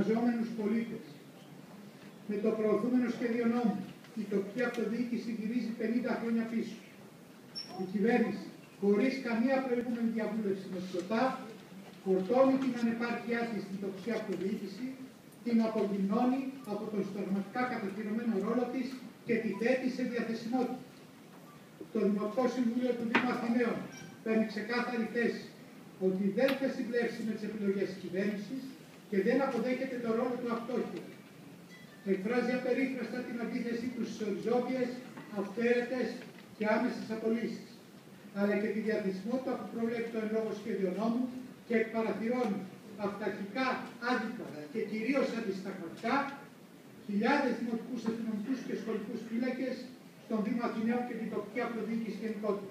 ονομαζόμενους πολίτες. Με το προωθούμενο σχέδιο νόμου, η τοπική αυτοδιοίκηση γυρίζει 50 χρόνια πίσω. Η κυβέρνηση, χωρίς καμία προηγούμενη διαβούλευση με το ΣΟΤΑ, φορτώνει την ανεπάρκειά της στην τοπική αυτοδιοίκηση, την απογυμνώνει από τον συνταγματικά κατοχυρωμένο ρόλο της και τη θέτει σε διαθεσιμότητα. Το Δημοτικό Συμβούλιο του Δήμου Αθηναίων παίρνει ξεκάθαρη θέση ότι δεν θα συμπλέψει με τις επιλογές της κυβέρνησης και δεν αποδέχεται το ρόλο του αυτόχειου. Εκφράζει απερίφραστα την αντίθεσή τους στι οριζόντιες, αυθαίρετες και άμεσες απολύσεις, αλλά και τη διαθεσιμότητα που προβλέπει το εν λόγω σχέδιο νόμου και εκπαραθυρώνει αυταρχικά άδικα και κυρίως αντισταγματικά χιλιάδες δημοτικούς αστυνομικού και σχολικούς φύλακες στον Δήμο Αθηναίων και την τοπική αυτοδιοίκηση γενικότερα.